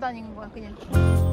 걸어 다니는 거야, 그냥.